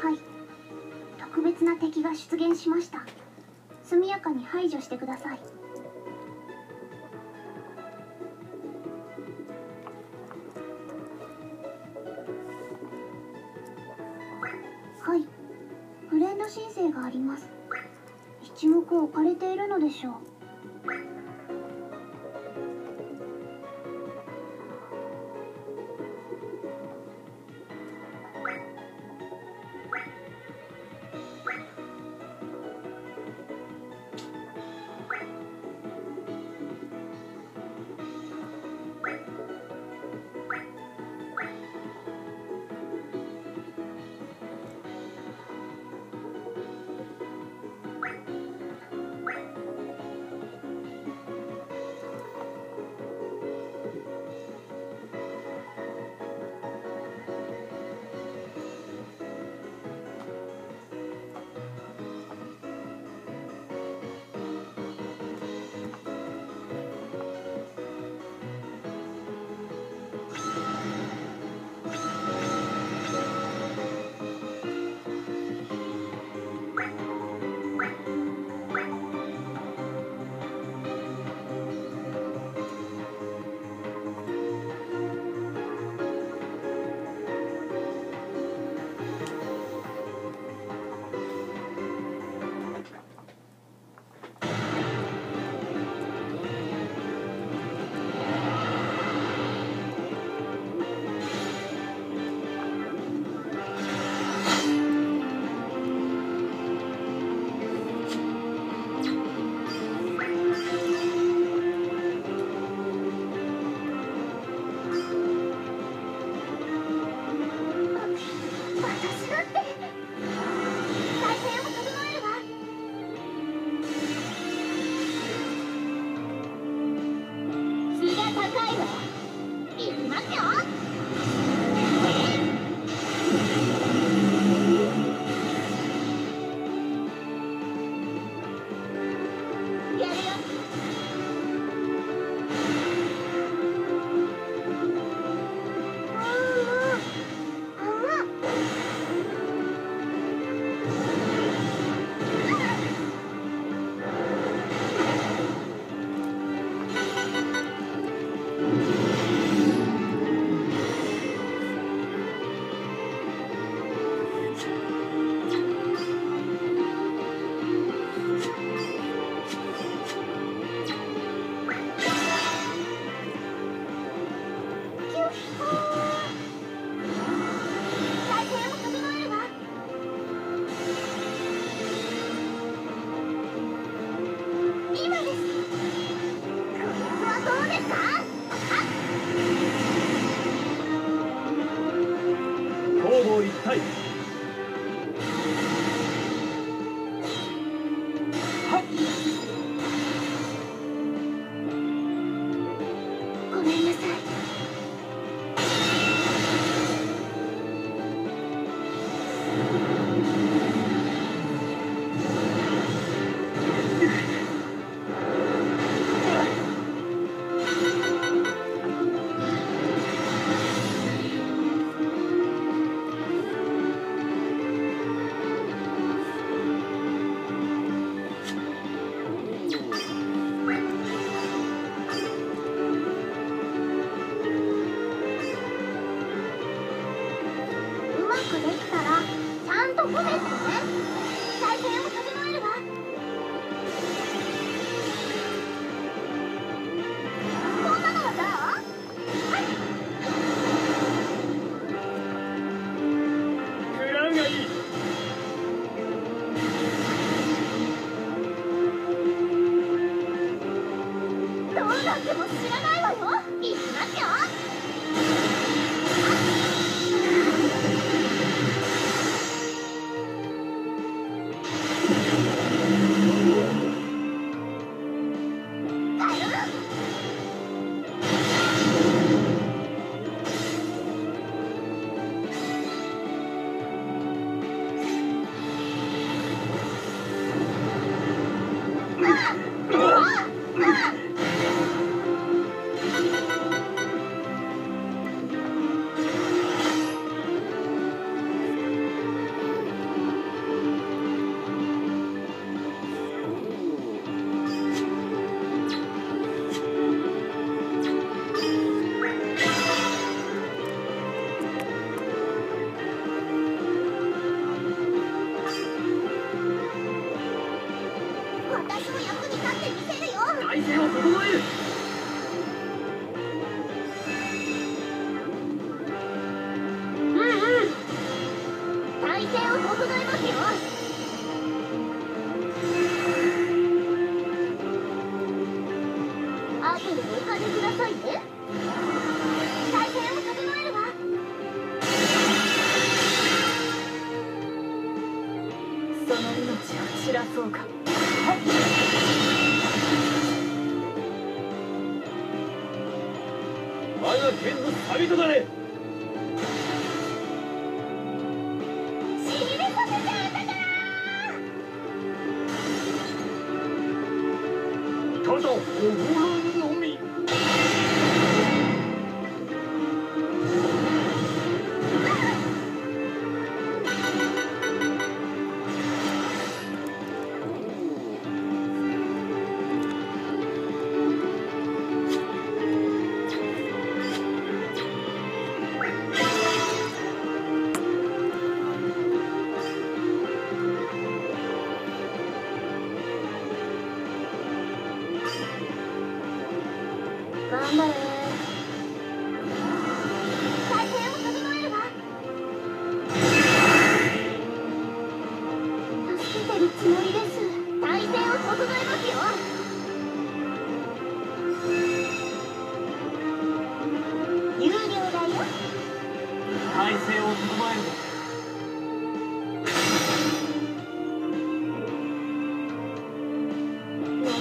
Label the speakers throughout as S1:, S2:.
S1: はい。特別な敵が出現しました。速やかに排除してください。はい。フレンド申請があります。一目置かれているのでしょう。うまくできたらちゃんと褒めてね。体勢を整えるわ。こんなのはどう
S2: 食らうがいい。
S1: どうなっても知らないわよ。いきますよ私も役
S2: に立ってみ
S1: せるよ体勢を整えるうんうん体勢を整えますよでお金くださいね
S2: 体勢を整える
S1: わその命を散らそうか。我无论。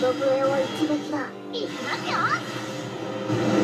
S1: の笛を一撃だ行きますよ。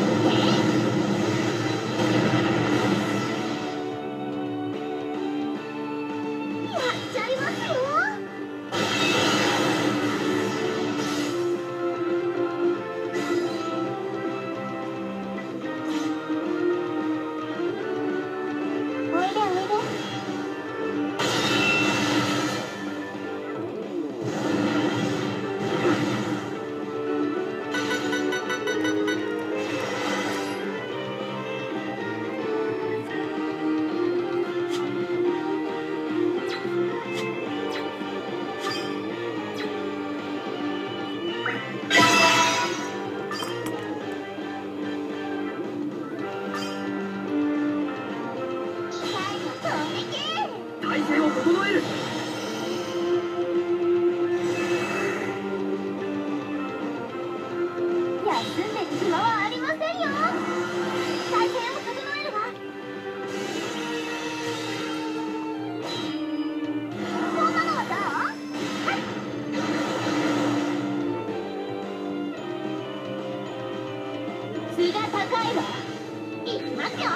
S1: 身が高いわ。いきますよ。